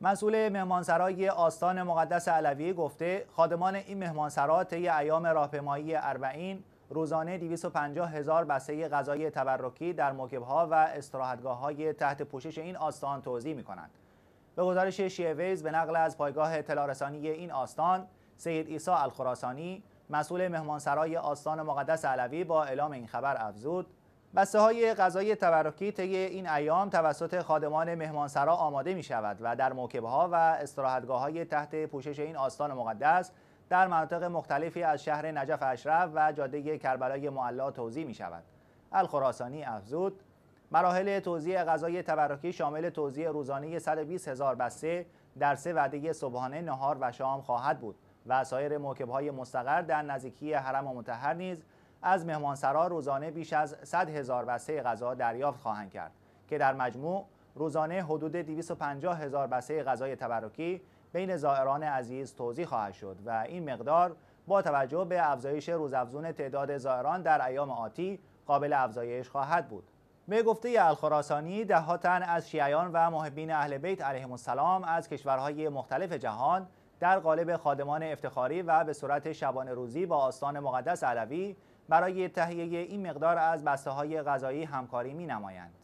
مسئول مهمانسرای آستان مقدس علوی گفته خادمان این مهمانسرا طی ایام راهپیمایی اربعین روزانه 250 هزار بسته غذای تبرکی در موکبها و استراحتگاه های تحت پوشش این آستان توضیح می کنند. به گزارش شیویز به نقل از پایگاه اطلاع رسانی این آستان سید ایسا الخراسانی مسئول مهمانسرای آستان مقدس علوی با اعلام این خبر افزود بسته های غذای تبرکی طی این ایام توسط خادمان مهمانسرا آماده می شود و در موکبه ها و استراحتگاه های تحت پوشش این آستان مقدس در مناطق مختلفی از شهر نجف اشرف و جاده کربلای معلا توضیح می شود. الخراسانی افزود مراحل توزیع غذای تبرکی شامل توزیع روزانه 120 هزار بسته در سه وعده صبحانه نهار و شام خواهد بود و سایر موکبهای مستقر در نزدیکی حرم متحر نیز از مهمانسرا روزانه بیش از 100 هزار بسته غذا دریافت خواهند کرد که در مجموع روزانه حدود 250 هزار بسته غذای تبرکی بین زائران عزیز توزیع خواهد شد و این مقدار با توجه به افزایش روزافزون تعداد زائران در ایام آتی قابل افزایش خواهد بود. به گفته الخراسانی ده تن از شیعیان و محبین اهل بیت علیهم السلام از کشورهای مختلف جهان در قالب خادمان افتخاری و به صورت شبانه روزی با آستان مقدس علوی برای تهیه این مقدار از بسته های غذایی همکاری می نمایند.